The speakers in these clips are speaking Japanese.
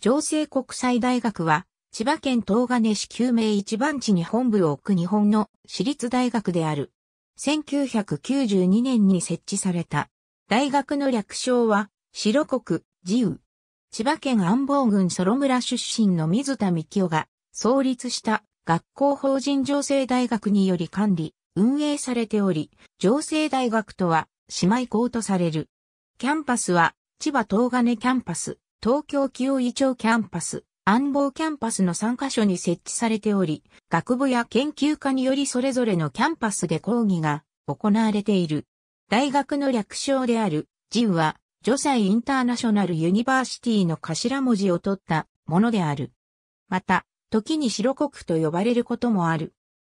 上西国際大学は、千葉県東金市救命一番地に本部を置く日本の私立大学である。1992年に設置された。大学の略称は、白国、自由。千葉県安房郡ソロ村出身の水田幹夫が創立した学校法人上西大学により管理、運営されており、上西大学とは姉妹校とされる。キャンパスは、千葉東金キャンパス、東京紀尾井町キャンパス、安房キャンパスの3カ所に設置されており、学部や研究科によりそれぞれのキャンパスで講義が行われている。大学の略称である、ジウは、ジョサイインターナショナルユニバーシティの頭文字を取ったものである。また、時に城国と呼ばれることもある。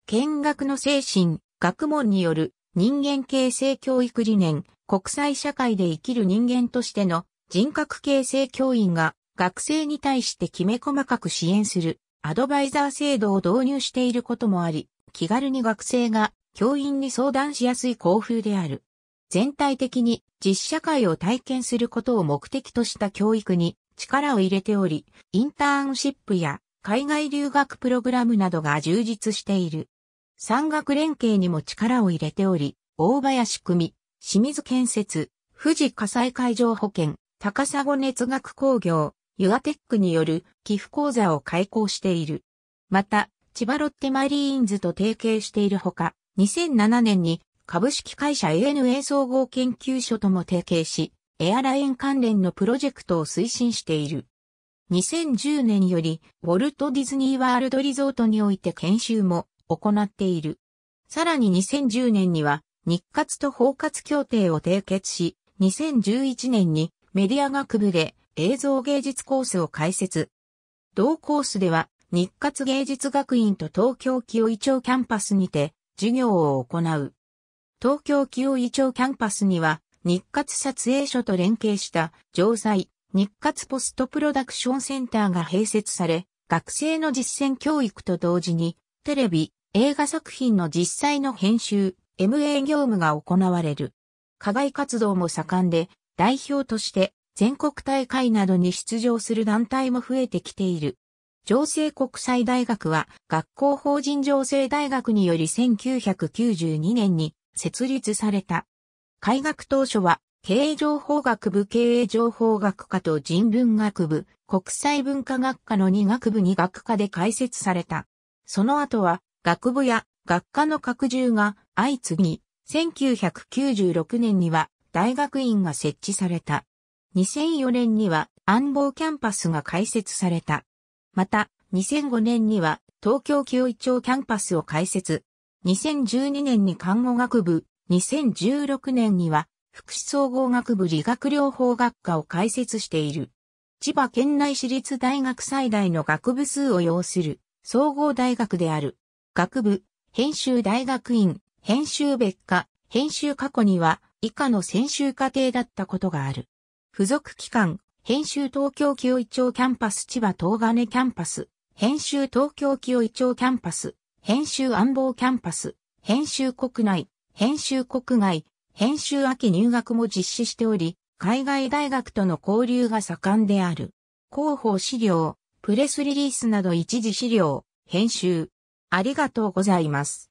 建学の精神、学問による人間形成教育理念、国際社会で生きる人間としての人格形成教員が学生に対してきめ細かく支援するアドバイザー制度を導入していることもあり、気軽に学生が教員に相談しやすい校風である。全体的に実社会を体験することを目的とした教育に力を入れており、インターンシップや海外留学プログラムなどが充実している。産学連携にも力を入れており、大林組、清水建設、富士火災海上保険、高砂熱学工業、ユアテックによる寄付講座を開講している。また、千葉ロッテマリーンズと提携しているほか、2007年に株式会社 ANA 総合研究所とも提携し、エアライン関連のプロジェクトを推進している。2010年より、ウォルト・ディズニーワールドリゾートにおいて研修も行っている。さらに2010年には日活と包括協定を締結し、2011年にメディア学部で映像芸術コースを開設。同コースでは日活芸術学院と東京紀尾井町キャンパスにて授業を行う。東京紀尾井町キャンパスには日活撮影所と連携した城西日活ポストプロダクションセンターが併設され、学生の実践教育と同時にテレビ、映画作品の実際の編集、MA 業務が行われる。課外活動も盛んで、代表として全国大会などに出場する団体も増えてきている。上西国際大学は学校法人上西大学により1992年に設立された。開学当初は経営情報学部経営情報学科と人文学部国際文化学科の2学部2学科で開設された。その後は学部や学科の拡充が相次ぎ、1996年には大学院が設置された。2004年には安房キャンパスが開設された。また、2005年には東京紀尾井町キャンパスを開設。2012年に看護学部、2016年には福祉総合学部理学療法学科を開設している。千葉県内私立大学最大の学部数を擁する総合大学である。学部、編集大学院、編集別科、編集過去には以下の専修課程だったことがある。付属機関、編集東京紀尾井町キャンパス千葉東金キャンパス、編集東京紀尾井町キャンパス、編集安房キャンパス、編集国内、編集国外、編集秋入学も実施しており、海外大学との交流が盛んである。広報資料、プレスリリースなど一時資料、編集、ありがとうございます。